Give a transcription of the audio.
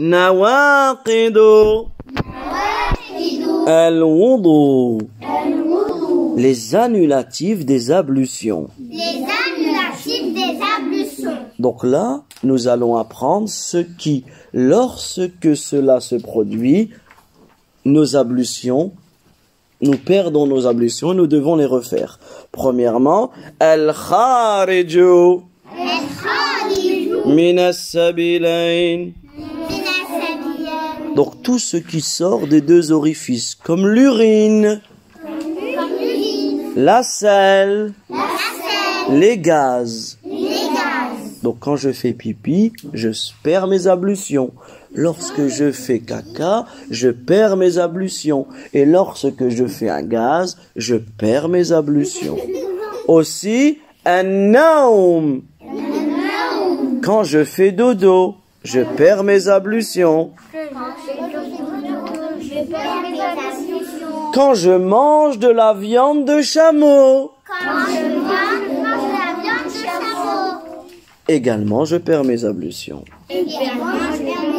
نواقض الوضوء les annulatifs des ablutions Les annulatifs des ablutions. donc là nous allons apprendre ce qui lorsque cela se produit nos ablutions nous perdons nos ablutions nous devons les refaire premièrement al khariju min as-sabilayn donc tout ce qui sort des deux orifices, comme l'urine, la selle, les gaz. Donc quand je fais pipi, je perds mes ablutions. Lorsque je fais caca, je perds mes ablutions. Et lorsque je fais un gaz, je perds mes ablutions. Aussi, un naum. Quand je fais dodo, je perds mes ablutions. Quand je mange de la viande de chameau, également je perds mes ablutions. Également, je perds